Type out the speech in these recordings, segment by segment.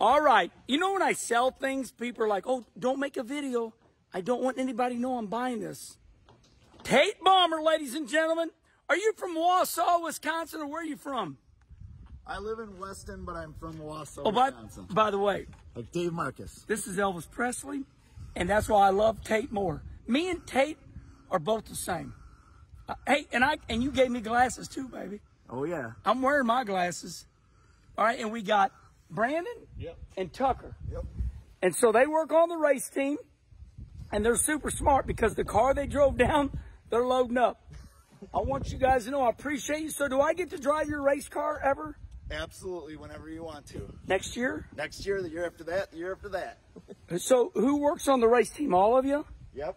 All right. You know when I sell things, people are like, "Oh, don't make a video. I don't want anybody to know I'm buying this." Tate Bomber, ladies and gentlemen. Are you from Wausau, Wisconsin, or where are you from? I live in Weston, but I'm from Wausau, Oh, by, Wisconsin. by the way, Like Dave Marcis. this is Elvis Presley, and that's why I love Tate more. Me and Tate are both the same. Uh, hey, and I and you gave me glasses too, baby. Oh yeah. I'm wearing my glasses. All right, and we got Brandon Yep. and Tucker. Yep. And so they work on the race team, and they're super smart because the car they drove down, they're loading up. I want you guys to know I appreciate you. So, do I get to drive your race car ever Absolutely, whenever you want to. next year? Next year, the year after that, the year after that. So, who works on the race team? All of you? Yep.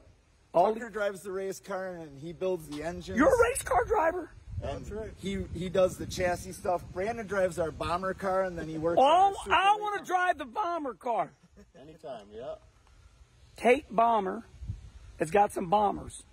All Tucker drives the race car and he builds the engine. you're a race car driver. And He he does the chassis stuff. Brandon drives our bomber car and then he works. on Oh, our super I want to drive the bomber car. Anytime, yeah. Tate Bomber has got some bombers.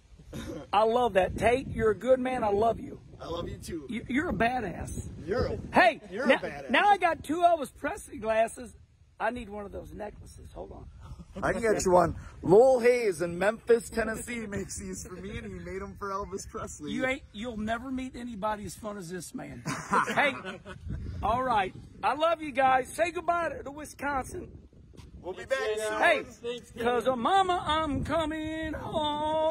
I love that. Tate, you're a good man. I love you. I love you too. You- You're a badass. You're a, Hey, You're a now, badass. now I got two Elvis Presley glasses. I need one of those necklaces. Hold on. I can get you one. Lowell Hays in Memphis, Tennessee makes these for me, and he made them for Elvis Presley. You ain't. You'll never meet anybody as fun as this man. hey, all right. I love you guys. Say goodbye to, to Wisconsin. We'll be back soon. Hey, cause uh, mama, I'm coming home.